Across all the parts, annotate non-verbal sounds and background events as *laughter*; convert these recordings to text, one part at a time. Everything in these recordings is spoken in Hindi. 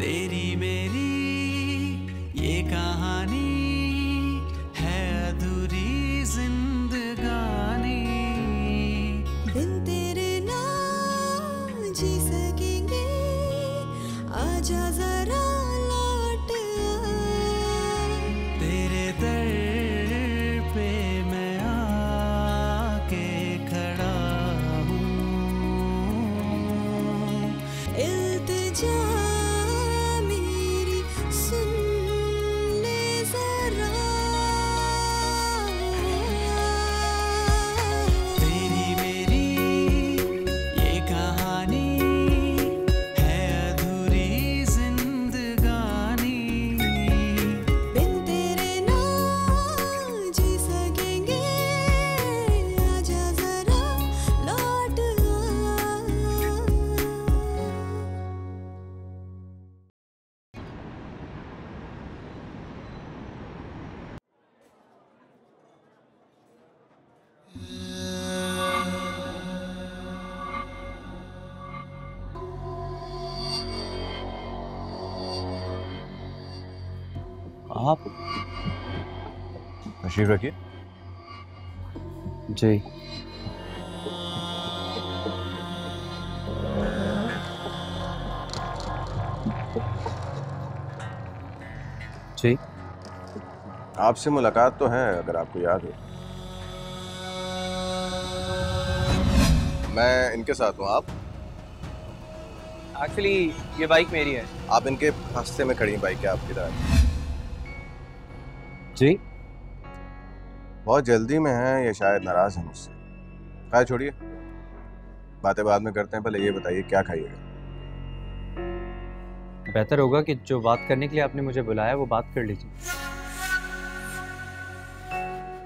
तेरी मेरी ये कहानी आप? तशरीफ़ रखिए। जी। जी। आपसे मुलाकात तो है अगर आपको याद हो। मैं इनके साथ हूँ आप? एक्चुअली ये बाइक मेरी है। आप इनके रास्ते में खड़ी बाइक के आपकी तरह बहुत जल्दी में हैं ये शायद नाराज़ हैं मुझसे। खाए छोड़िए। बातें बाद में करते हैं पहले ये बताइए क्या खाइएगा? बेहतर होगा कि जो बात करने के लिए आपने मुझे बुलाया वो बात कर लीजिए।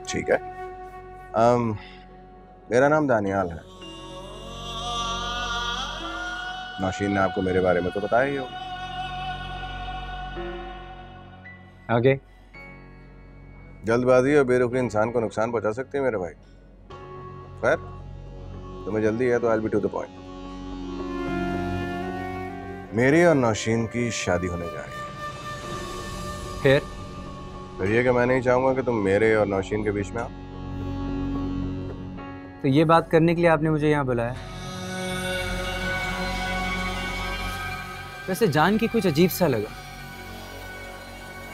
ठीक है। अम, मेरा नाम दानियाल है। नौशीन ने आपको मेरे बारे में तो बताया ही होगा आगे। जल्दबाजी और बेरुखी इंसान को नुकसान पहुँचा सकती है मेरे भाई। खैर तुम्हें जल्दी है तो I be to the point मेरी और नौशीन की शादी होने जा रही है। फिर? फिर ये कि मैं नहीं चाहूँगा कि तुम मेरे और नौशीन के बीच में आओ। तो ये बात करने के लिए आपने मुझे यहाँ बुलाया? वैसे जान की कुछ अजीब सा लगा।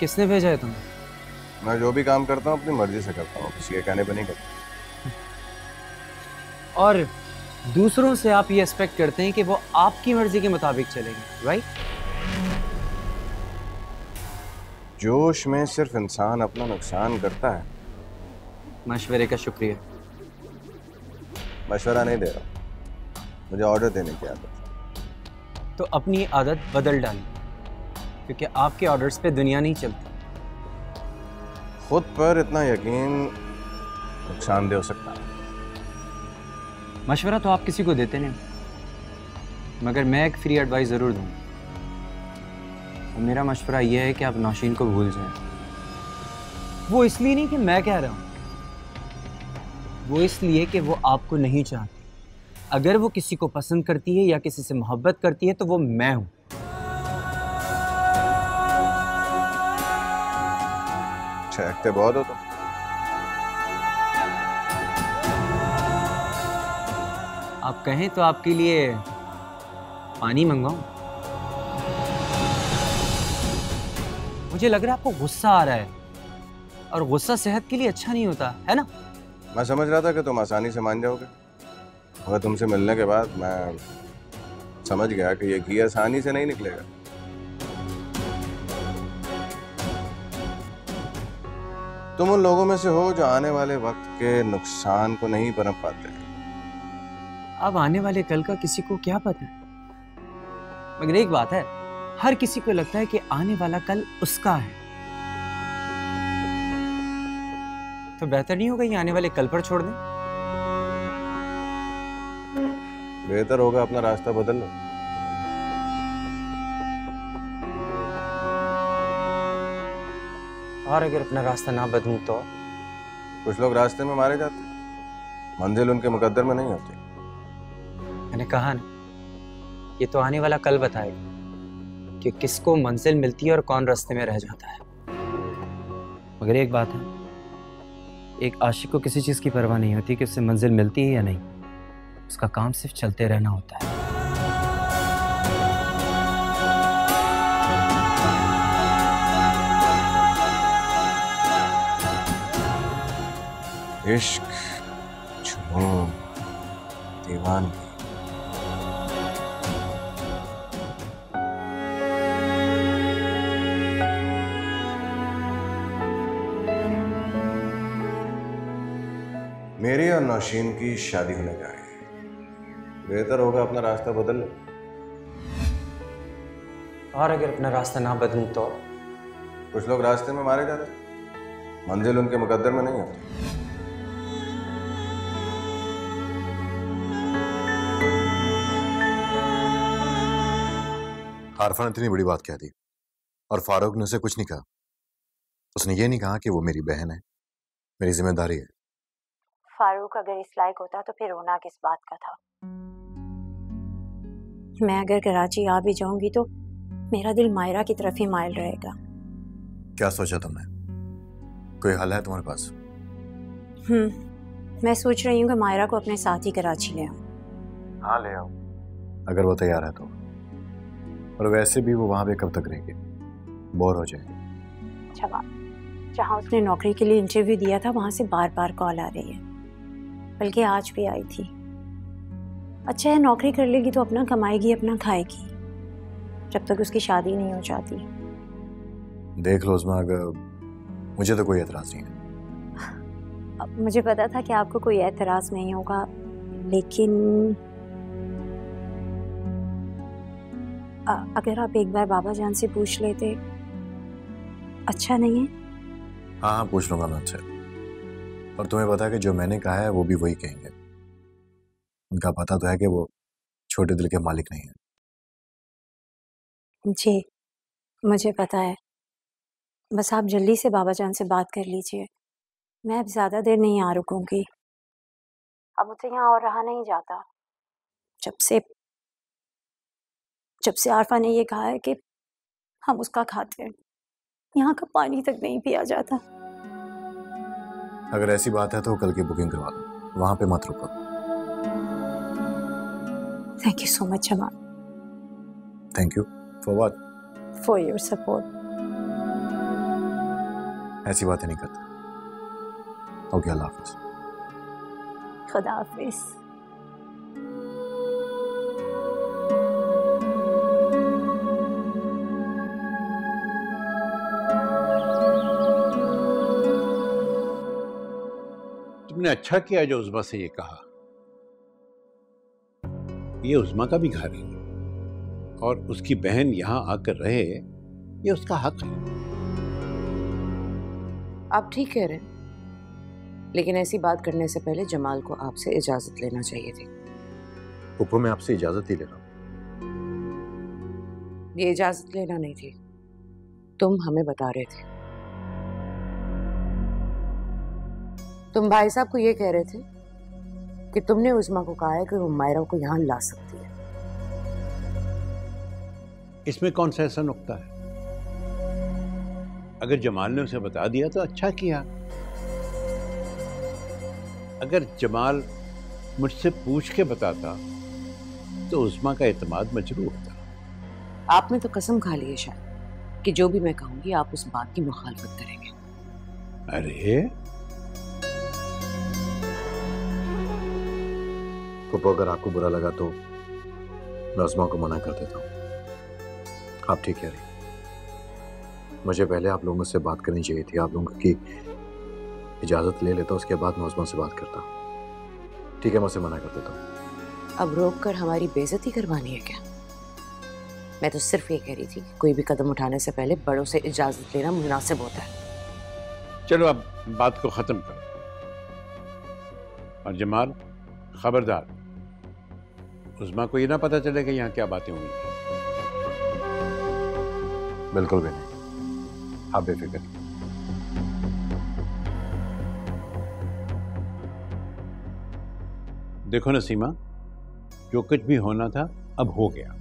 किसने भेजा है तुम्हें? मैं जो भी काम करता हूँ अपनी मर्ज़ी से करता हूँ। किसी के कहने पर नहीं करता। और दूसरों से आप ये एक्सपेक्ट करते हैं कि वो आपकी मर्ज़ी के मुताबिक चलेंगे राइट जोश में सिर्फ़ इंसान अपना नुकसान करता है। मशवरे का शुक्रिया। मशवरा नहीं दे रहा। मुझे ऑर्डर देने की आदत तो अपनी आदत बदल डाली क्योंकि आपके ऑर्डर्स पे दुनिया नहीं चलती। खुद पर इतना यकीन नुकसानदेह हो सकता है। मशवरा तो आप किसी को देते नहीं। मगर मैं एक फ्री एडवाइस ज़रूर दूँगा। और मेरा मशवरा यह है कि आप नौशीन को भूल जाएँ। वो इसलिए नहीं कि मैं कह रहा हूँ। वो इसलिए कि वो आपको नहीं चाहती। अगर वो किसी को पसंद करती है या किसी से मोहब्बत करती है तो वो मैं हूँ। छहकते बहुत हो तुम आप कहें तो आपके लिए पानी मंगाऊं मुझे लग रहा है आपको गुस्सा आ रहा है। और गुस्सा सेहत के लिए अच्छा नहीं होता है ना? मैं समझ रहा था कि तुम आसानी से मान जाओगे। मगर तुमसे मिलने के बाद मैं समझ गया कि ये घी आसानी से नहीं निकलेगा। तुम उन लोगों में से हो जो आने वाले वक्त के नुकसान को नहीं परख पाते। अब आने वाले कल का किसी को क्या पता? है मगर एक बात है हर किसी को लगता है कि आने वाला कल उसका है। तो बेहतर नहीं होगा ये आने वाले कल पर छोड़ दें? बेहतर होगा अपना रास्ता बदल लो। और अगर अपना रास्ता ना बदलूं तो? कुछ लोग रास्ते में मारे जाते मंजिल उनके मुकद्दर में नहीं होती। मैंने कहा ना ये तो आने वाला कल बताएगा कि किसको मंजिल मिलती है और कौन रास्ते में रह जाता है। मगर एक बात है एक आशिक को किसी चीज़ की परवाह नहीं होती कि उससे मंजिल मिलती है या नहीं। उसका काम सिर्फ़ चलते रहना होता है। इश्क जुनून दीवानगी मेरी और नौशीन की शादी होने जा रही है। बेहतर होगा अपना रास्ता बदल ले। और अगर अपना रास्ता ना बदलूं तो? कुछ लोग रास्ते में मारे जाते मंजिल उनके मुकद्दर में नहीं होती। आरफा ने इतनी बड़ी बात कह दी और फारूक ने उसे कुछ नहीं कहा। उसने ये नहीं कहा कि वो मेरी बहन है मेरी ज़िम्मेदारी है। फारूक अगर इस लायक होता तो फिर रोना किस बात का था? मैं अगर कराची आ भी जाऊँगी तो मेरा दिल मायरा की तरफ़ ही मायल रहेगा। क्या सोचा तुमने? कोई हल है तुम्हारे पास? हम्म मैं सोच रही हूँ कि मायरा को अपने साथ ही कराची ले आऊँ। हाँ ले आओ। अगर वो तैयार है तो। और वैसे भी वो वहाँ पे कब तक रहेगी? बोर हो जाएगी। अच्छा बात। जहाँ उसने नौकरी के लिए इंटरव्यू दिया था वहाँ से बार बार कॉल आ रही है। बल्कि आज भी आई थी। अच्छा है नौकरी कर लेगी तो अपना कमाएगी अपना खाएगी। जब तक उसकी शादी नहीं हो जाती। देख लो उसमें अगर मुझे तो कोई एतराज़ नहीं है। मुझे पता था कि आपको कोई एतराज़ नहीं होगा लेकिन अगर आप एक बार बाबा जान से पूछ लेते अच्छा नहीं है? हाँ हाँ पूछ लूँगा मैं उनसे और तुम्हें पता है कि जो मैंने कहा है वो भी वही कहेंगे। उनका पता तो है कि वो छोटे दिल के मालिक नहीं है। जी मुझे पता है। बस आप जल्दी से बाबा जान से बात कर लीजिए। मैं अब ज़्यादा देर नहीं आ रुकूँगी। अब मुझसे यहाँ और रहा नहीं जाता। जब से जब से आरफा ने ये कहा है कि हम उसका खाते हैं यहाँ का पानी तक नहीं पिया जाता। अगर ऐसी बात है तो कल की बुकिंग करवा लो वहाँ पे मत रुको। Thank you so much Jamal thank you for what for your support ऐसी बातें नहीं करते। ओके अल्लाह हाफिज खुदा हाफिज़। तुमने अच्छा किया जो उज़मा से ये कहा। ये उज़मा का भी घर है। और उसकी बहन यहाँ आकर रहे ये उसका हक है। आप ठीक कह रहे हैं। लेकिन ऐसी बात करने से पहले जमाल को आपसे इजाज़त लेना चाहिए थी। ऊपर मैं आपसे इजाज़त ही ले रहा हूँ ये इजाज़त लेना नहीं थी। तुम हमें बता रहे थे। तुम भाई साहब को ये कह रहे थे कि तुमने उस्मा को कहा है कि वो मायरा को यहाँ ला सकती है। इसमें कौन सा ऐसा नुक्ता है? अगर जमाल ने उसे बता दिया तो अच्छा किया। अगर जमाल मुझसे पूछ के बताता तो उस्मा का एतमाद मजरू होता। आपने तो कसम खा ली है शायद कि जो भी मैं कहूँगी आप उस बात की मुखालफत करेंगे। अरे! पप्पू अगर आपको बुरा लगा तो मैं उस्मा को मना कर देता हूँ। आप ठीक कह रही मुझे पहले आप लोगों से बात करनी चाहिए थी। आप लोगों की इजाज़त ले लेता उसके बाद मैं उस्मा से बात करता ठीक है मैं उसे मना कर देता हूँ। अब रोक कर हमारी बेजती करवानी है क्या? मैं तो सिर्फ़ ये कह रही थी कि कोई भी कदम उठाने से पहले बड़ों से इजाज़त लेना मुनासिब होता है। चलो अब बात को खत्म करो। और जमाल खबरदार। उस्मा को ये ना पता चले कि यहाँ क्या बातें हुई बिल्कुल भी नहीं। आप बेफिक्र। देखो नसीमा जो कुछ भी होना था अब हो गया।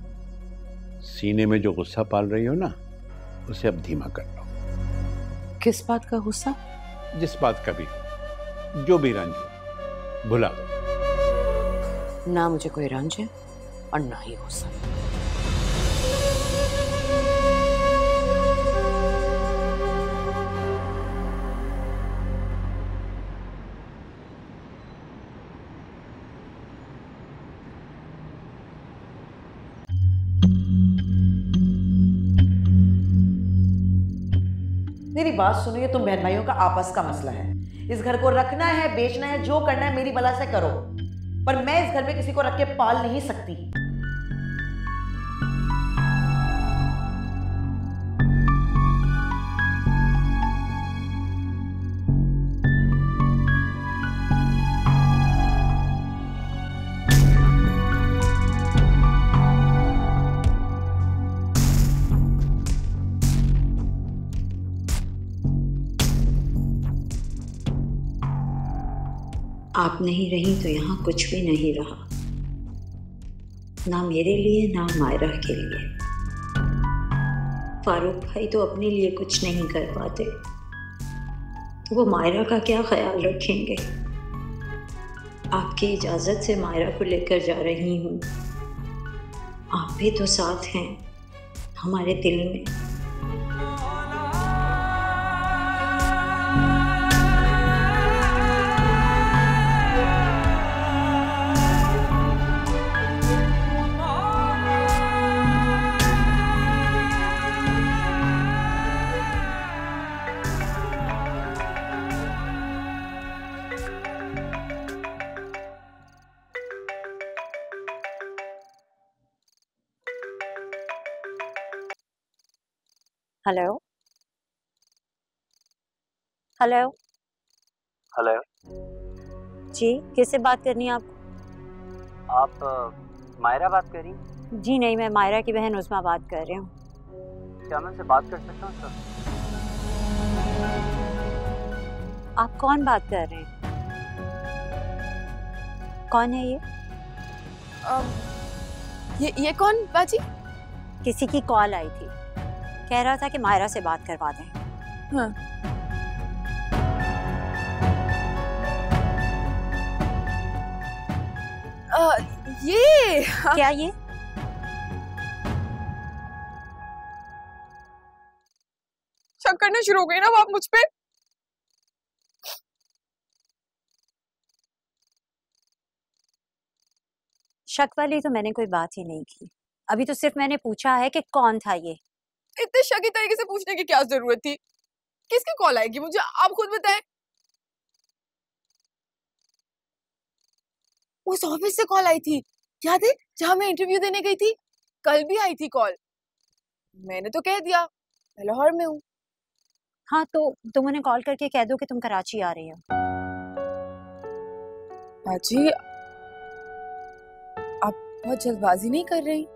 सीने में जो गुस्सा पाल रही हो ना उसे अब धीमा कर लो। किस बात का गुस्सा? जिस बात का भी हो, जो भी रंज हो भुला दो। ना मुझे कोई रंज है और ना ही गुस्सा। मेरी बात सुनिए तुम बहन भाइयों का आपस का मसला है। इस घर को रखना है, बेचना है, जो करना है, मेरी बला से करो। पर मैं इस घर में किसी को रख के पाल नहीं सकती। आप नहीं रही तो यहाँ कुछ भी नहीं रहा। ना मेरे लिए, ना मायरा के लिए। फारूक भाई तो अपने लिए कुछ नहीं कर पाते। तो वो मायरा का क्या ख्याल रखेंगे? आपकी इजाज़त से मायरा को लेकर जा रही हूँ। आप भी तो साथ हैं हमारे दिल में। हेलो हेलो हेलो जी किससे बात करनी है आपको? आप मायरा बात कर रही जी नहीं मैं मायरा की बहन उस्मा बात कर रही हूँ। क्या मैं उनसे बात कर सकता हूँ सर? आप कौन बात कर रहे हैं? कौन है ये? आ, ये ये कौन बाजी? किसी की कॉल आई थी। कह रहा था कि मायरा से बात करवा दें। आ, ये क्या ये? शक करना शुरू हो गई ना आप मुझ पे? शक वाली तो मैंने कोई बात ही नहीं की। अभी तो सिर्फ़ मैंने पूछा है कि कौन था ये? इतने शकी तरीके से पूछने की क्या ज़रूरत थी? किसकी कॉल आएगी? मुझे आप खुद बताएँ। उस ऑफ़िस से कॉल आई थी। याद है जहाँ मैं इंटरव्यू देने गई थी? कल भी आई थी कॉल। मैंने तो कह दिया मैं लाहौर में हूँ। हाँ तो तुम उन्हें कॉल करके कह दो कि तुम कराची आ रही हो। बाजी आप बहुत जल्दबाजी नहीं कर रही?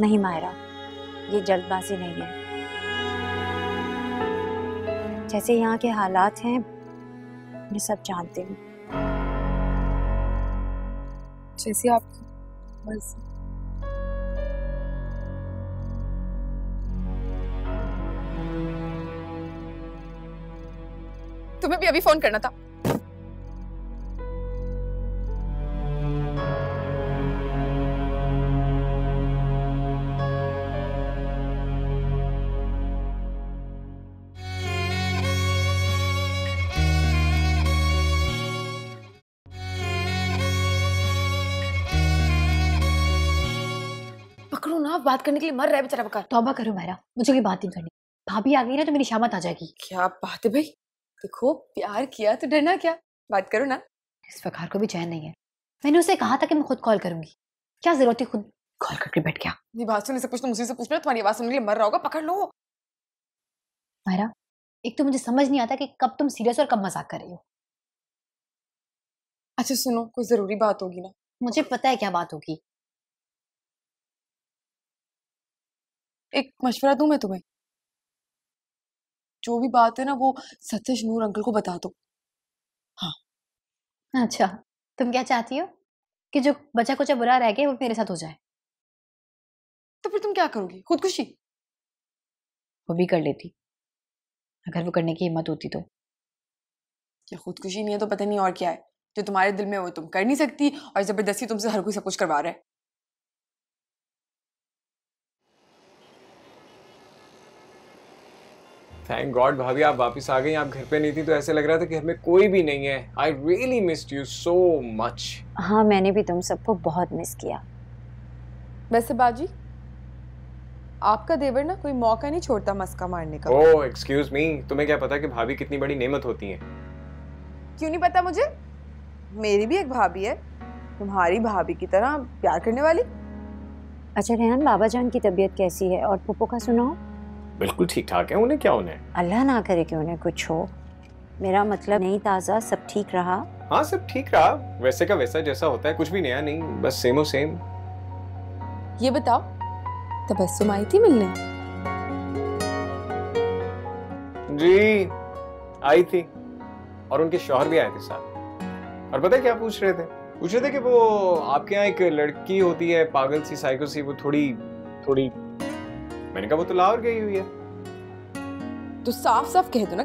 नहीं मायरा ये जल्दबाजी नहीं है। जैसे यहाँ के हालात हैं, मैं सब जानती हूँ। जैसे आपकी मर्ज़ी तुम्हें भी अभी फ़ोन करना था। बात करने के लिए मर रहा है बेचारा बकार तौबा करो मेरा मुझे कोई बात नहीं करनी। भाभी आ गई ना तो मेरी शामत आ जाएगी। क्या बात है भाई? देखो प्यार किया तो डरना क्या? बात करो ना। इस वकार को भी चैन नहीं है। मैंने उसे कहा था कि मैं खुद कॉल करूँगी। क्या ज़रूरत है खुद? कॉल करके बैठ गया। ये बात सुनने से कुछ तो मुझे से पूछ रहा तुम्हारी आवाज़ सुनने के लिए मर रहा होगा पकड़ लो। मायरा एक तो मुझे समझ नहीं आता कि कब तुम सीरियस और कब मज़ाक कर रही हो। अच्छा सुनो कोई ज़रूरी बात होगी ना। मुझे पता है क्या बात होगी। एक मशवरा दूँ मैं तुम्हें? जो भी बात है ना वो सतीश नूर अंकल को बता दो। हाँ। अच्छा तुम क्या चाहती हो? कि जो बचा कुचा बुरा रह गया वो मेरे साथ हो जाए। तो फिर तुम क्या करोगी? खुदकुशी? वो भी कर लेती। अगर वो करने की हिम्मत होती तो। या खुदकुशी नहीं है तो पता नहीं और क्या है। जो तुम्हारे दिल में है वो तुम कर नहीं सकती और ज़बरदस्ती तुमसे हर कोई सब कुछ करवा रहा है। थैंक गॉड भाभी आप वापस आ गई आप घर पे नहीं थी तो ऐसे लग रहा था कि घर में कोई भी नहीं है। I really missed you so much हाँ मैंने भी तुम सबको बहुत मिस किया। वैसे बाजी आपका देवर ना कोई मौका नहीं छोड़ता मस्का मारने का। ओह एक्सक्यूज मी तुम्हें क्या पता कि भाभी कितनी बड़ी नेमत होती हैं? क्यों नहीं पता मुझे? मेरी भी एक भाभी है तुम्हारी भाभी की तरह प्यार करने वाली। अच्छा रेहान बाबा जान की तबीयत कैसी है? और पुप्पो का सुनाओ। बिल्कुल ठीक ठाक है उन्हें क्या उन्हें? अल्लाह ना करे कि उन्हें कुछ हो। मेरा मतलब नहीं ताज़ा सब ठीक रहा? हाँ सब ठीक रहा। वैसे का वैसा जैसा होता है कुछ भी नया नहीं बस सेमो सेम ये बताओ तबस्सुम आई थी मिलने? जी आई थी। और उनके शोहर भी आए थे साथ। और पता है क्या पूछ रहे थे? पूछ रहे थे कि वो आपके यहाँ एक लड़की होती है पागल सी साइको सी वो थोड़ी थोड़ी मैंने कहा वो तो लाहौर गई हुई है। तो साफ़ साफ़ कह दो ना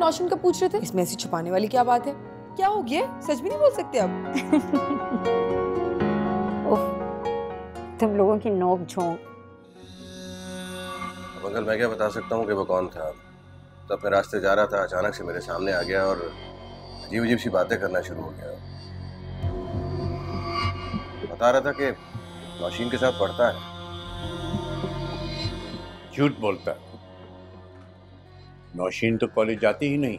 नौशन का पूछ रहे थे? इसमें ऐसी छुपाने वाली क्या बात है? क्या हो गया? सच भी नहीं बोल सकते अब *laughs* उफ तुम लोगों की नोक झोंक। अब अंकल मैं क्या बता सकता हूँ कि वो कौन था? तो अपने रास्ते जा रहा था अचानक से मेरे सामने आ गया और अजीब अजीब सी बातें करना शुरू हो गया। बता रहा था कि नौशीन के साथ पढ़ता है। झूठ बोलता है। नौशीन तो कॉलेज जाती ही नहीं।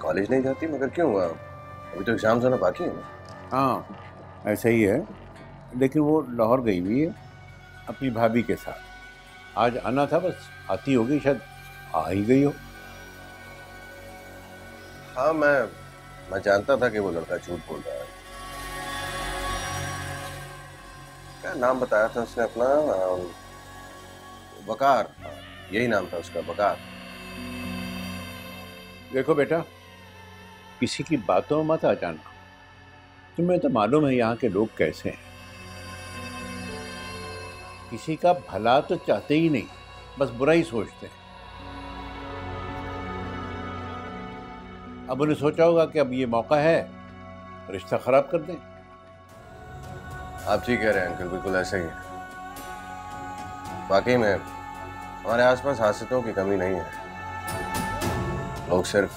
कॉलेज नहीं जाती मगर क्यों? हुआ अभी तो एग्ज़ाम्स होना बाकी है। हाँ ऐसा ही है। लेकिन वो लाहौर गई हुई है अपनी भाभी के साथ। आज आना था बस आती होगी शायद आ ही गई हो। हाँ मैं मैं जानता था कि वो लड़का झूठ बोल रहा है। क्या नाम बताया था उसने अपना? वकार यही नाम था उसका वकार देखो बेटा किसी की बातों में मत आ जाना। तुम्हें तो मालूम है यहाँ के लोग कैसे हैं। किसी का भला तो चाहते ही नहीं बस बुरा ही सोचते हैं। अब उन्हें सोचा होगा कि अब ये मौका है रिश्ता खराब कर दें। आप ठीक कह रहे हैं अंकल बिल्कुल ऐसा ही है। वाकई में हमारे आसपास हासिलों की कमी नहीं है। लोग सिर्फ़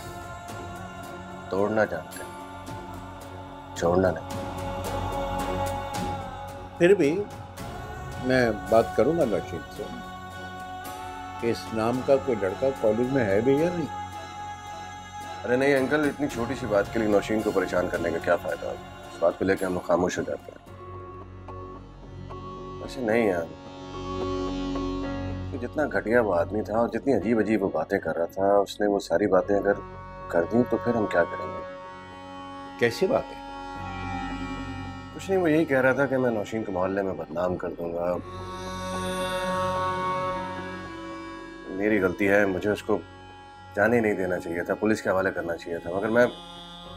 तोड़ना चाहते हैं छोड़ना नहीं। फिर भी मैं बात करूँगा नौशीन से। कि इस नाम का कोई लड़का कॉलेज में है भी या नहीं? अरे नहीं अंकल इतनी छोटी सी बात के लिए नौशीन को परेशान करने का क्या फ़ायदा? इस बात को लेकर हम लोग खामोश हो जाते हैं। ऐसे नहीं यार जितना घटिया वो आदमी था और जितनी अजीब अजीब वो बातें कर रहा था उसने वो सारी बातें अगर कर दी तो फिर हम क्या करेंगे? कैसी बात कुछ नहीं वो यही कह रहा था कि मैं नौशीन को मोहल्ले में बदनाम कर दूँगा। मेरी गलती है मुझे उसको जाने नहीं देना चाहिए था पुलिस के हवाले करना चाहिए था मगर मैं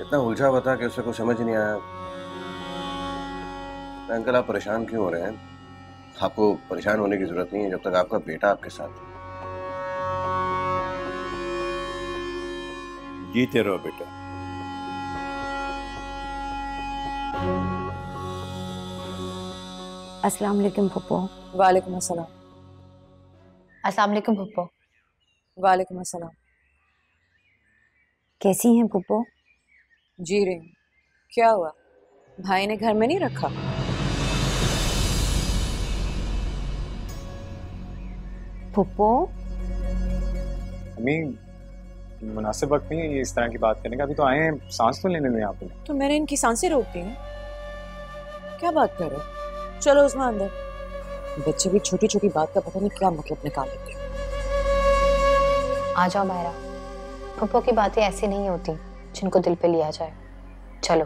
इतना उलझा हुआ था कि उसे कुछ समझ नहीं आया। अंकल आप परेशान क्यों हो रहे हैं? आपको परेशान होने की ज़रूरत नहीं है जब तक आपका बेटा आपके साथ है। जीते रहो बेटा। अस्सलाम वालेकुम पुप्पो। वालेकुम अस्सलाम। अस्सलाम वालेकुम पुप्पो। वालेकुम अस्सलाम। कैसी हैं पप्पो? जी रही हूँ। क्या हुआ? भाई ने घर में नहीं रखा? पुप्पो। अम्मी मुनासिब वक्त नहीं है ये इस तरह की बात करने का? अभी तो आए हैं सांस तो लेने दें आप तो मैंने इनकी साँसें रोक दी हैं। क्या बात कर रहे हो? चलो उसमें अंदर। बच्चे भी छोटी छोटी बात का पता नहीं क्या मतलब निकाल लेते हैं। आ जाओ मायरा। पुप्पो की बातें ऐसी नहीं होती जिनको दिल पे लिया जाए। चलो।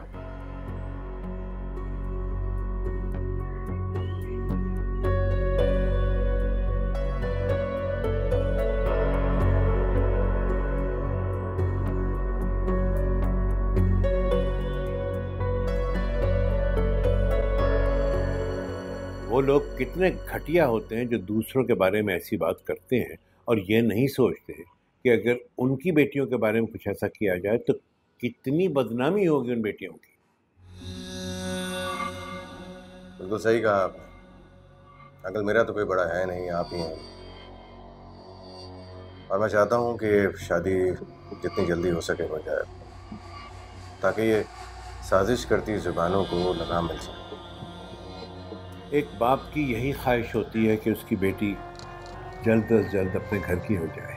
लोग कितने घटिया होते हैं जो दूसरों के बारे में ऐसी बात करते हैं और ये नहीं सोचते कि अगर उनकी बेटियों के बारे में कुछ ऐसा किया जाए तो कितनी बदनामी होगी उन बेटियों की। बिल्कुल सही कहा आपने। अंकल, मेरा तो कोई बड़ा है नहीं, आप ही हैं। और मैं चाहता हूँ कि शादी जितनी जल्दी हो सके हो जाए, ताकि ये साजिश करती जुबानों को लगाम मिल सके। एक बाप की यही ख्वाहिश होती है कि उसकी बेटी जल्द अज जल्द अपने घर की हो जाए।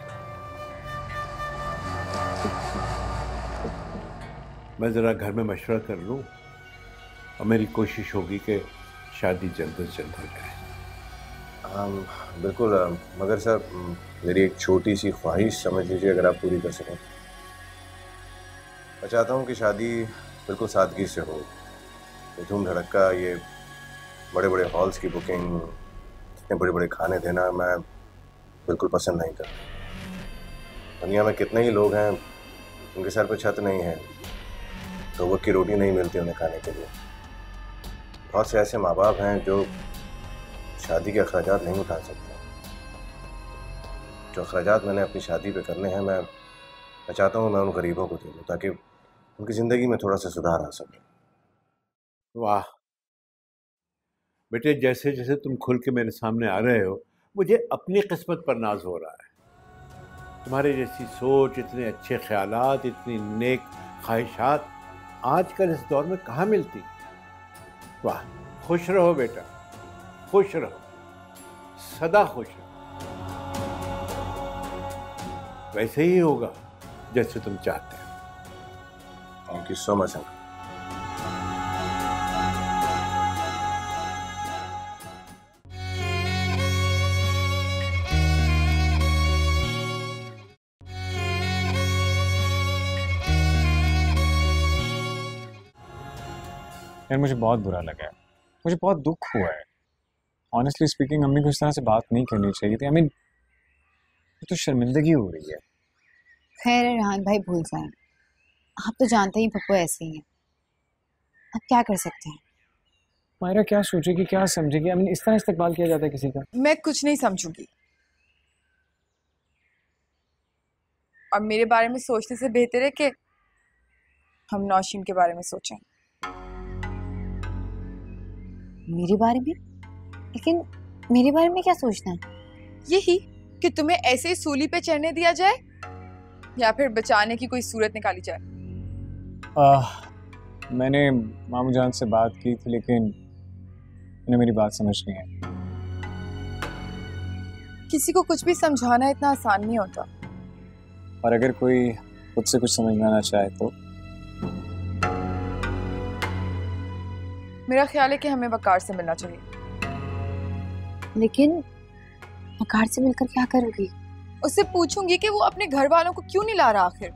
मैं ज़रा घर में मशवरा कर लूँ और मेरी कोशिश होगी कि शादी जल्द अज जल्द हो जाए। हाँ बिल्कुल मगर सर मेरी एक छोटी सी ख्वाहिश समझ लीजिए अगर आप पूरी कर सकें। मैं चाहता हूँ कि शादी बिल्कुल सादगी से हो। धूम धड़क्का ये बड़े बड़े हॉल्स की बुकिंग इतने बड़े बड़े खाने देना मैं बिल्कुल पसंद नहीं करता। दुनिया में कितने ही लोग हैं, उनके सर पर छत नहीं है तो वक्त की रोटी नहीं मिलती उन्हें खाने के लिए। बहुत से ऐसे माँ बाप हैं जो शादी के अखराज नहीं उठा सकते। जो अखराज मैंने अपनी शादी पे करने हैं, मैं मैं चाहता हूँ मैं उन गरीबों को दे दूँ, ताकि उनकी ज़िंदगी में थोड़ा सा सुधार आ सके। वाह! बेटे, जैसे जैसे तुम खुल के मेरे सामने आ रहे हो, मुझे अपनी किस्मत पर नाज हो रहा है। तुम्हारे जैसी सोच, इतने अच्छे ख्याल इतनी नेक ख्वाहिशात आजकल इस दौर में कहाँ मिलती? वाह, खुश रहो बेटा, खुश रहो, सदा खुश रहो। वैसे ही होगा, जैसे तुम चाहते हो। Thank you so much uncle यार मुझे बहुत बुरा लगा है। मुझे बहुत दुख हुआ है। ऑनेस्टली स्पीकिंग अम्मी को इस तरह से बात नहीं करनी चाहिए थी। आई मीन तो शर्मिंदगी हो रही है। खैर रेहान भाई भूल जाएँ। आप तो जानते ही पप्पू ऐसे ही हैं। अब क्या कर सकते हैं? मायरा क्या सोचेगी क्या समझेगी? आई मीन इस तरह इस्तेमाल किया जाता है किसी का। मैं कुछ नहीं समझूँगी। अब मेरे बारे में सोचने से बेहतर है कि हम नौशीन के बारे में सोचें। मेरे बारे में? लेकिन मेरे बारे में क्या सोचना है? यही कि तुम्हें ऐसे ही सूली पे चढ़ने दिया जाए या फिर बचाने की कोई सूरत निकाली जाए। आह, मैंने मामू जान से बात की थी लेकिन उन्हें मेरी बात समझ नहीं आई। किसी को कुछ भी समझाना इतना आसान नहीं होता। और अगर कोई खुद से कुछ समझना ना चाहे तो? मेरा ख्याल है कि हमें वकार से मिलना चाहिए। लेकिन वकार से मिलकर क्या करोगी उससे पूछूँगी कि वो अपने घर वालों को क्यों नहीं ला रहा आखिर?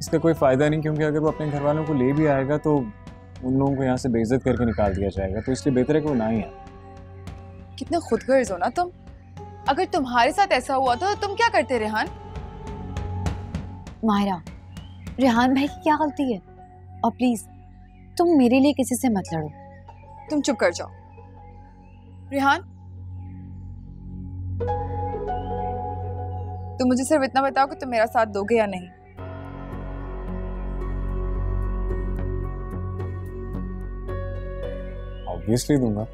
इसका कोई फ़ायदा नहीं क्योंकि अगर वो अपने घर वालों को ले भी आएगा तो उन लोगों को यहाँ से बेइज्जत करके निकाल दिया जाएगा। तो इसलिए बेहतर है कि वो ना ही आए। कितने खुदगर्ज हो ना तुम। अगर तुम्हारे साथ ऐसा हुआ था तो तुम क्या करते रेहान? मायरा रेहान भाई की क्या गलती है? और प्लीज़ तुम मेरे लिए किसी से मत लड़ो। तुम चुप कर जाओ। रिहान? तुम मुझे सिर्फ़ इतना बताओ कि तुम मेरा साथ दोगे या नहीं। ऑब्वियसली दूँगा।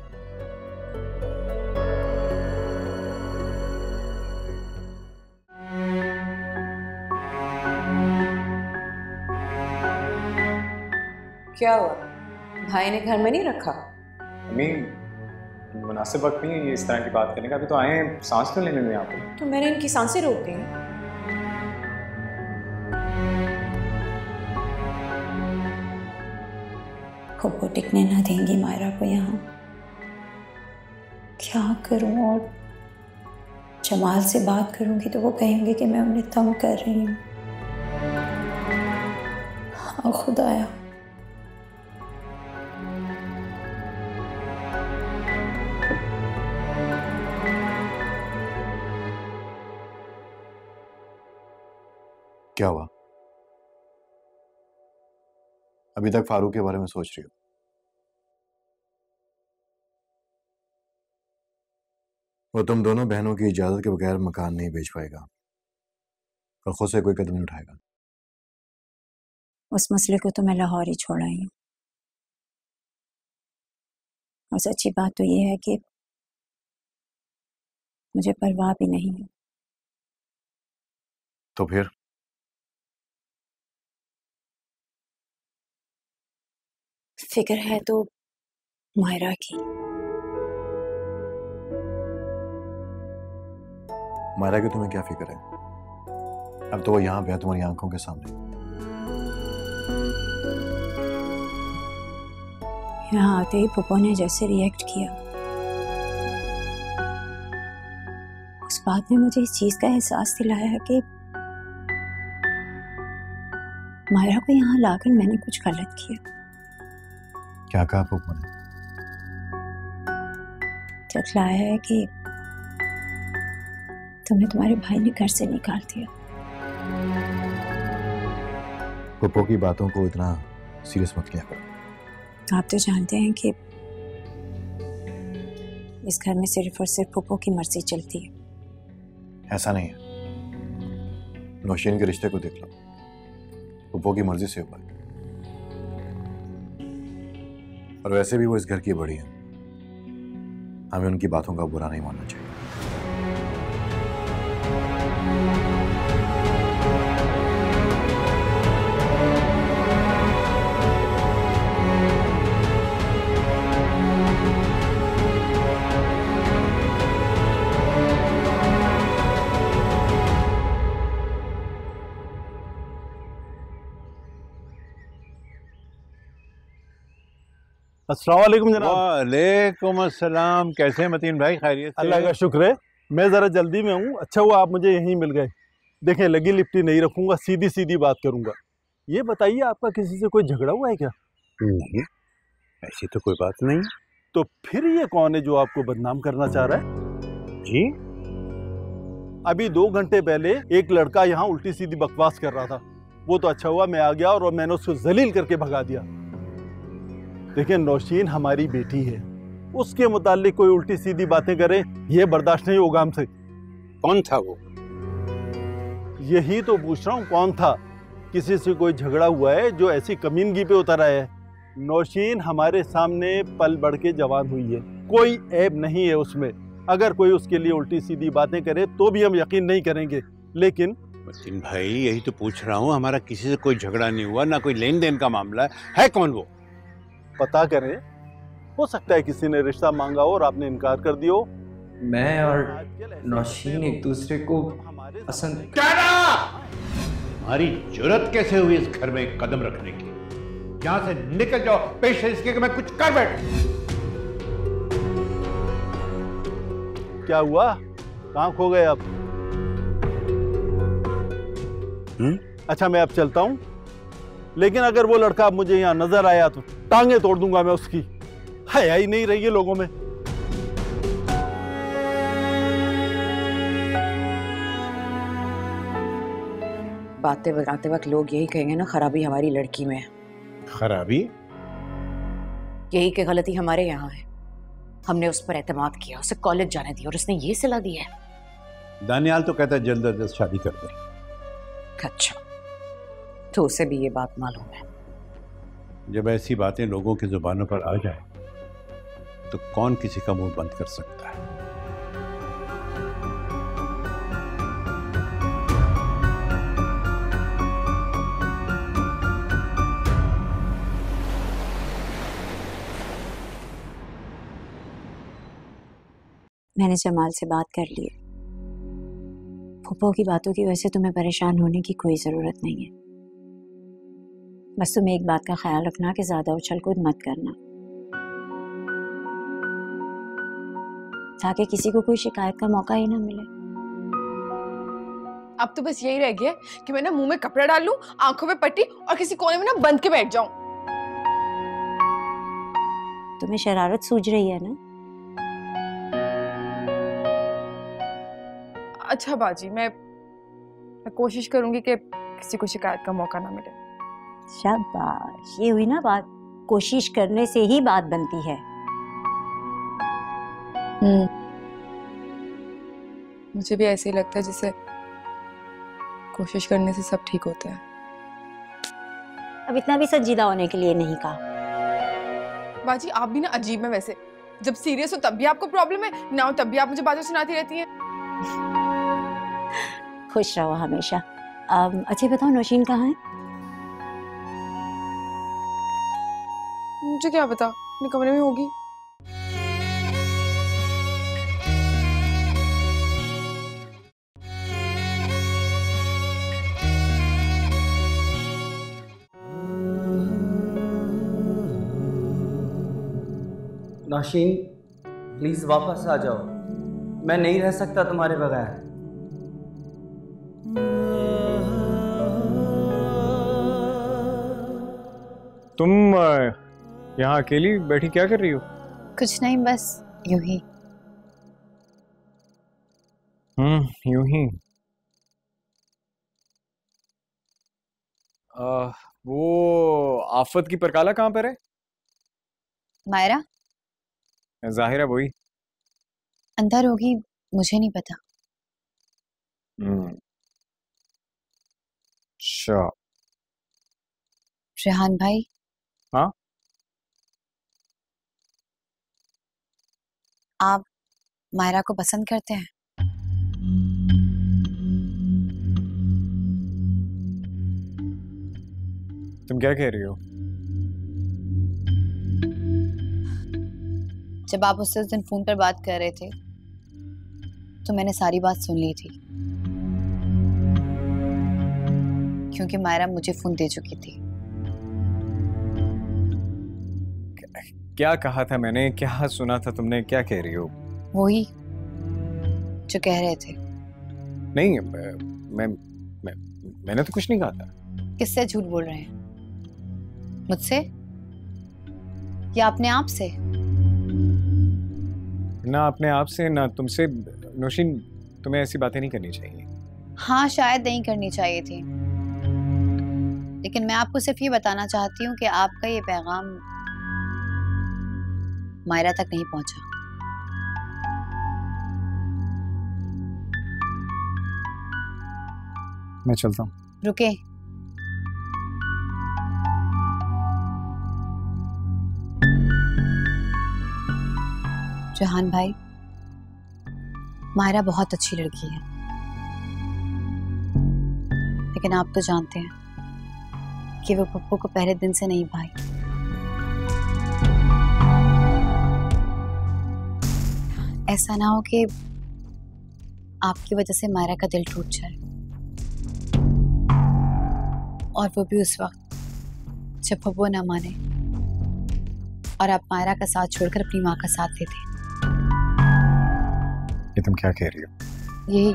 क्या हुआ? भाई ने घर में नहीं रखा? अम्मी मुनासिब वक्त नहीं है ये इस तरह की बात करने का। अभी तो आए हैं सांस तो लेने में यहाँ पे। तो मैंने इनकी साँसें रोक दी। वो टिकने ना देंगी मायरा को यहाँ। क्या करूँ और जमाल से बात करूँगी तो वो कहेंगे कि मैं उन्हें तंग कर रही हूँ। हाँ खुदाया। क्या हुआ? अभी तक फारूक के बारे में सोच रही हो? वो तुम दोनों बहनों की इजाज़त के बगैर मकान नहीं बेच पाएगा। और खुद से कोई कदम नहीं उठाएगा। उस मसले को तो मैं लाहौर ही छोड़ आई हूँ। और सच्ची बात तो ये है कि मुझे परवाह भी नहीं है। तो फिर? फ़िक्र है तो मायरा की। मायरा की तुम्हें क्या फ़िक्र है? अब तो वो यहाँ पे है तुम्हारी आँखों के सामने। यहाँ आते ही पुप्पो ने जैसे रिएक्ट किया। उस बात ने मुझे इस चीज़ का एहसास दिलाया है कि मायरा को यहाँ लाकर मैंने कुछ गलत किया। क्या कहा पुप्पो ने जतलाया है कि तुम्हें तुम्हारे भाई ने घर से निकाल दिया? पुप्पो की बातों को इतना सीरियस मत लिया करो। आप तो जानते हैं कि इस घर में सिर्फ़ और सिर्फ़ पुप्पो की मर्ज़ी चलती है। ऐसा नहीं है। नौशीन के रिश्ते को देख लो। पुप्पो की मर्ज़ी से हुआ और वैसे भी वो इस घर की बड़ी हैं। हमें उनकी बातों का बुरा नहीं मानना चाहिए। अस्सलाम वालेकुम अस्सलाम। कैसे हैं मतीन भाई? खैरियत अल्लाह का शुक्र है। मैं ज़रा जल्दी में हूँ। अच्छा हुआ आप मुझे यहीं मिल गए। देखें लगी लिपटी नहीं रखूँगा सीधी सीधी बात करूँगा। ये बताइए आपका किसी से कोई झगड़ा हुआ है क्या? नहीं ऐसी तो कोई बात नहीं। तो फिर ये कौन है जो आपको बदनाम करना चाह रहा है? जी। अभी दो घंटे पहले एक लड़का यहाँ उल्टी सीधी बकवास कर रहा था। वो तो अच्छा हुआ मैं आ गया और मैंने उसको जलील करके भगा दिया। देखिए नौशीन हमारी बेटी है। उसके मुतालिक कोई उल्टी सीधी बातें करे यह बर्दाश्त नहीं होगा हमसे। कौन था वो? यही तो पूछ रहा हूँ कौन था? किसी से कोई झगड़ा हुआ है जो ऐसी कमीनगी पे उतर आया है? नौशीन हमारे सामने पल बढ़ के जवान हुई है। कोई ऐब नहीं है उसमें। अगर कोई उसके लिए उल्टी सीधी बातें करे तो भी हम यकीन नहीं करेंगे। लेकिन मतीन भाई यही तो पूछ रहा हूँ हमारा किसी से कोई झगड़ा नहीं हुआ ना कोई लेन देन का मामला है। है कौन वो? पता करें। हो सकता है। किसी ने रिश्ता मांगा हो और आपने इनकार कर दियो मैं और नौशीन एक दूसरे को पसंद हमारी ज़रूरत कैसे हुई इस घर में कदम रखने की? यहाँ से निकल जाओ पेश है इसके कि मैं कुछ कर बैठ। क्या हुआ? कहाँ खो गए आप? हम्म? अच्छा मैं अब चलता हूँ। लेकिन अगर वो लड़का मुझे यहाँ नज़र आया तो टांगे तोड़ दूँगा मैं उसकी। हया ही नहीं रही है लोगों में। बातें बताते वक्त लोग यही कहेंगे ना खराबी हमारी लड़की में है। खराबी? यही कि गलती हमारे यहाँ है। हमने उस पर एतमाद किया उसे कॉलेज जाने दिया और उसने ये सिला दिया है। दानियाल तो कहता है जल्द अज जल्द शादी कर दे। अच्छा। तो उसे भी ये बात मालूम है। जब ऐसी बातें लोगों की जुबानों पर आ जाए तो कौन किसी का मुँह बंद कर सकता है? मैंने जमाल से बात कर ली है। फूफो की बातों की वजह से तुम्हें परेशान होने की कोई ज़रूरत नहीं है। बस तुम एक बात का ख्याल रखना कि ज़्यादा उछल कूद मत करना। ताकि किसी को कोई शिकायत का मौका ही ना मिले। अब तो बस यही रह गया कि मैं ना मुँह में कपड़ा डाल लूँ आँखों में पट्टी और किसी कोने में ना बंद के बैठ जाऊँ। तुम्हें शरारत सूझ रही है ना? अच्छा बाजी मैं मैं कोशिश करूँगी कि किसी को शिकायत का मौका ना मिले। शाबाश ये हुई ना बात कोशिश करने से ही बात बनती है। मुझे भी ऐसे ही लगता है जैसे कोशिश करने से सब ठीक होता है। अब इतना भी संजीदा होने के लिए नहीं कहा। बाजी आप भी ना अजीब है वैसे। जब सीरियस हो तब भी आपको प्रॉब्लम है ना हो तब भी आप मुझे बातें सुनाती रहती हैं। खुश रहो हमेशा। अच्छा बताओ नौशीन कहाँ है? मुझे क्या पता? अपने कमरे में होगी। नौशीन प्लीज़ वापस आ जाओ। मैं नहीं रह सकता तुम्हारे बगैर। तुम यहाँ अकेली बैठी क्या कर रही हो? कुछ नहीं बस यूँ ही। हम्म यूँ ही। अ, वो आफत की परकाला कहाँ पर है? मायरा? ज़ाहिर है वही। अंदर होगी मुझे नहीं पता। हम्म। अच्छा। रेहान भाई हाँ आप मायरा को पसंद करते हैं? तुम क्या कह रही हो? जब आप उससे उस दिन फ़ोन पर बात कर रहे थे तो मैंने सारी बात सुन ली थी। क्योंकि मायरा मुझे फ़ोन दे चुकी थी। क्या कहा था मैंने? क्या सुना था तुमने? क्या कह रही हो? वही जो कह रहे थे। नहीं मैं मैं, मैं मैंने तो कुछ नहीं कहा था। किससे झूठ बोल रहे हैं? मुझसे? या अपने आप से? ना अपने आप से ना तुमसे। नौशीन तुम्हें ऐसी बातें नहीं करनी चाहिए। हाँ शायद नहीं करनी चाहिए थी। लेकिन मैं आपको सिर्फ़ ये बताना चाहती हूँ कि आपका ये पैगाम मायरा तक नहीं पहुँचा। मैं चलता हूँ। रुके। जहान भाई मायरा बहुत अच्छी लड़की है। लेकिन आप तो जानते हैं कि वो पप्पू को पहले दिन से नहीं भाई। ऐसा ना हो कि आपकी वजह से मायरा का दिल टूट जाए। और वो भी उस वक्त जब वो ना माने। और आप मायरा का साथ छोड़कर अपनी माँ का साथ देते। ये तुम क्या कह रही हो? यही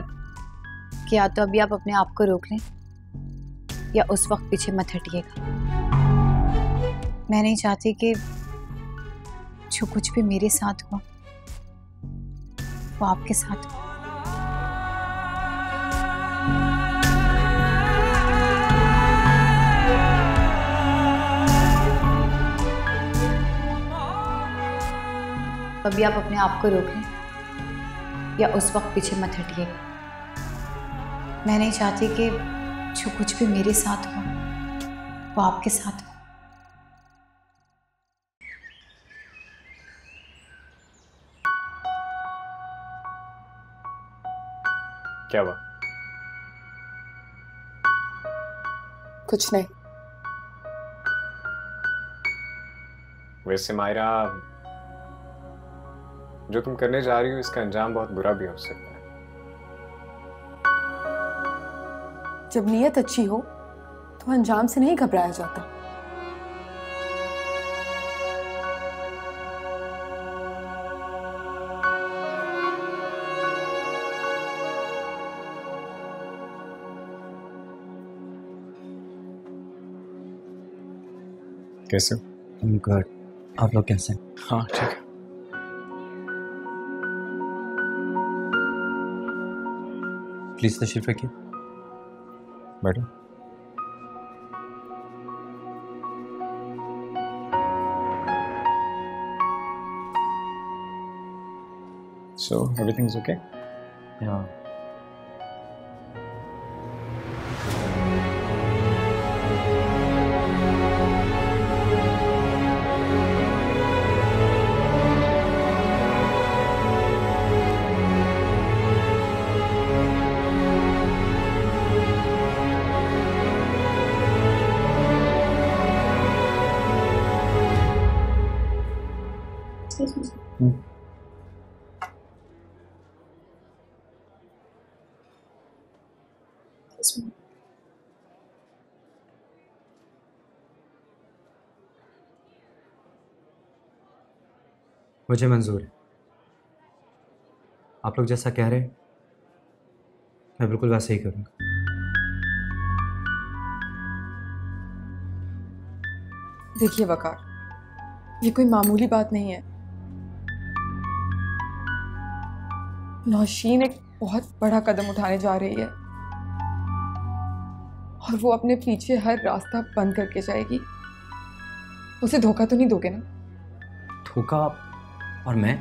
कि या तो अभी आप अपने आप को रोक लें या उस वक्त पीछे मत हटिएगा। मैं नहीं चाहती कि जो कुछ भी मेरे साथ हुआ वो आपके साथ कभी आप अपने आप को रोक या उस वक्त पीछे मत हटिए। मैं नहीं चाहती कि जो कुछ भी मेरे साथ हो, वो आपके साथ हो। क्या हुआ? कुछ नहीं। वैसे मायरा जो तुम करने जा रही हो इसका अंजाम बहुत बुरा भी हो सकता है। जब नीयत अच्छी हो तो अंजाम से नहीं घबराया जाता। कैसे गुड आप लोग कैसे हैं? हाँ ठीक है प्लीज़ तशरीफ़ रखिए बैठो So everything's okay? इसमें मुझे मंजूर है। आप लोग जैसा कह रहे हैं मैं बिल्कुल वैसे ही करूँगा। देखिए वकार ये कोई मामूली बात नहीं है। नौशीन एक बहुत बड़ा कदम उठाने जा रही है। और वो अपने पीछे हर रास्ता बंद करके जाएगी। उसे धोखा तो नहीं दोगे ना? धोखा? और मैं?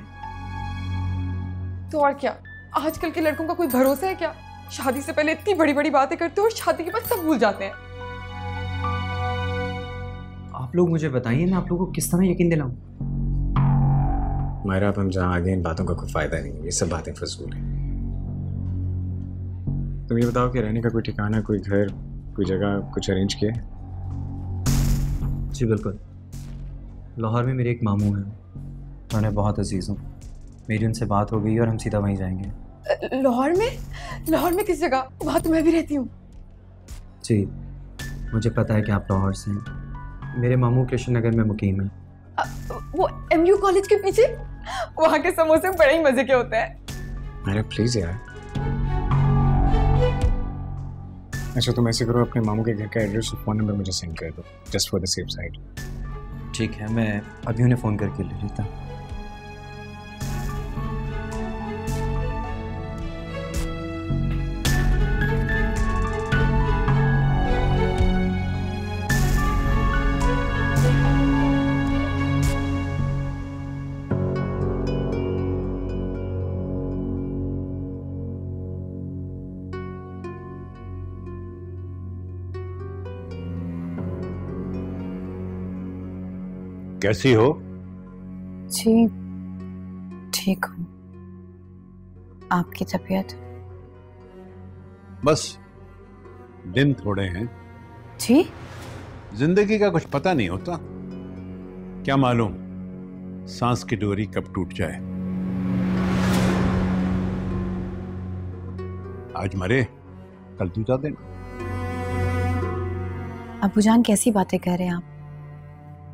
तो और क्या? आजकल के लड़कों का कोई भरोसा है क्या? शादी से पहले इतनी बड़ी बड़ी बातें करते हो और शादी के बाद सब भूल जाते हैं। आप लोग मुझे बताइए मैं आप लोगों को किस तरह यकीन दिलाऊं? मायरा अब हम जहाँ आगे इन बातों का कोई फ़ायदा नहीं है। ये सब बातें फजूल हैं। तुम ये बताओ कि रहने का कोई ठिकाना कोई घर कोई जगह कुछ अरेंज किया जी बिल्कुल। लाहौर में मेरे एक मामू हैं। मैं उन्हें बहुत अज़ीज़ हूँ। मेरी उनसे बात हो गई और हम सीधा वहीं जाएँगे। लाहौर में? लाहौर में किस जगह? वहाँ तो मैं भी रहती हूँ। जी मुझे पता है कि आप लाहौर से हैं। मेरे मामू कृष्ण नगर में मुकीम हैं। वो एम कॉलेज के पीछे? वहाँ के समोसे बड़े ही मज़े के होते हैं। मायरा प्लीज़ यार। अच्छा तुम ऐसे करो, अपने मामू के घर का एड्रेस और फ़ोन नंबर मुझे सेंड कर दो just for the safe side ठीक है, मैं अभी उन्हें फ़ोन करके ले लेता हूँ। कैसी हो? जी ठीक हूँ। आपकी तबीयत? बस दिन थोड़े हैं। जी? ज़िंदगी का कुछ पता नहीं होता। क्या मालूम सांस की डोरी कब टूट जाए। आज मरे कल दूसरा दिन। अबू जान कैसी बातें कह रहे हैं आप?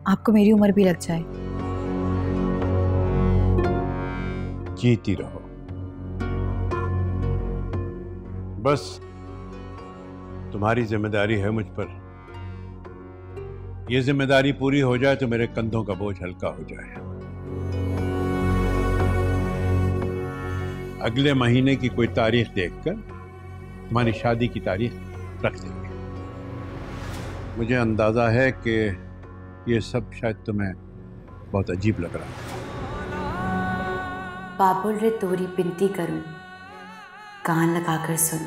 आपको मेरी उम्र भी लग जाए। जीती रहो। बस, तुम्हारी ज़िम्मेदारी है मुझ पर। यह ज़िम्मेदारी पूरी हो जाए तो मेरे कंधों का बोझ हल्का हो जाए। अगले महीने की कोई तारीख देखकर, तुम्हारी शादी की तारीख रख देंगे। मुझे अंदाज़ा है कि ये सब शायद तुम्हें बहुत अजीब लग रहा है। बाबुल रे तोरी बिनती करूँ कान लगाकर सुन।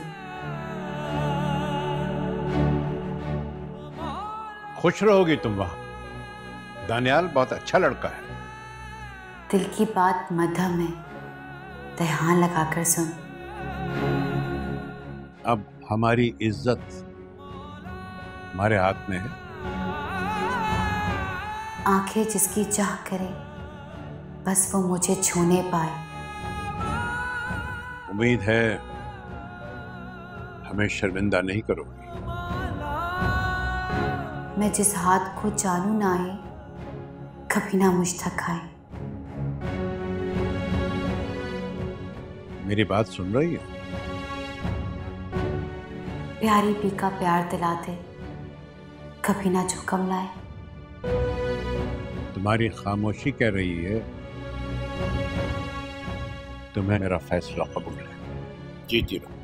खुश रहोगी तुम वहाँ। दानियाल बहुत अच्छा लड़का है। दिल की बात मध्यम है ध्यान लगाकर सुन। अब हमारी इज़्ज़त हमारे हाथ में है। आँखें जिसकी चाह करे बस वो मुझे छूने पाए। उम्मीद है हमें शर्मिंदा नहीं करोगी। मैं जिस हाथ को जानू ना आए कभी ना मुझ तक आए। मेरी बात सुन रही है? प्यारी पी का प्यार दिलाते कभी ना झुकम लाए। तुम्हारी खामोशी कह रही है तुम्हें मेरा फैसला कबूल है। जी रहो